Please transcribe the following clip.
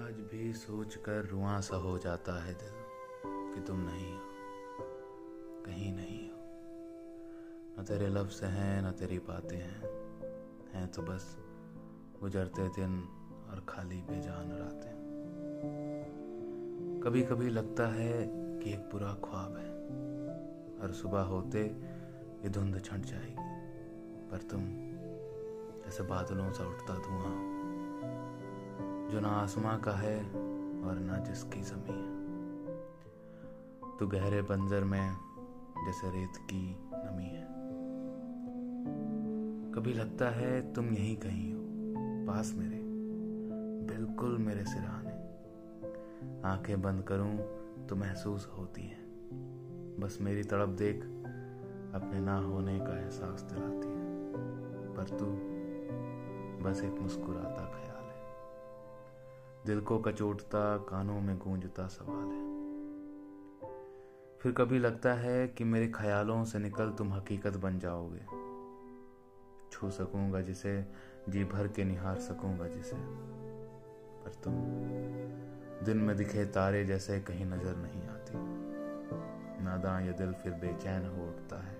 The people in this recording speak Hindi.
आज भी सोच कर रुआ सा हो जाता है दिल कि तुम नहीं हो, कहीं नहीं हो। न तेरे लफ्ज़ हैं, न तेरी बातें हैं। हैं तो बस गुजरते दिन और खाली बेजान रातें। कभी कभी लगता है कि एक बुरा ख्वाब है हर सुबह होते ये धुंध छंट जाएगी, पर तुम जैसे बादलों सा उठता धुआँ। जो ना आसमां का है और ना जिसकी जमी है। तो गहरे बंजर में जैसे रेत की नमी है। कभी लगता है तुम यहीं कहीं हो, पास मेरे, बिल्कुल मेरे सिराने। आँखें बंद करूँ तो महसूस होती है। बस मेरी तड़प देख अपने ना होने का एहसास दिलाती है। पर तू बस एक मुस्कुराता ख्याल है। दिल को कचोटता, कानों में गूंजता सवाल है। फिर कभी लगता है कि मेरे ख्यालों से निकल तुम हकीकत बन जाओगे। छू सकूँगा जिसे, जी भर के निहार सकूँगा जिसे। पर तुम, दिन में दिखे तारे जैसे कहीं नज़र नहीं आती। नादा ये दिल फिर बेचैन हो उठता है।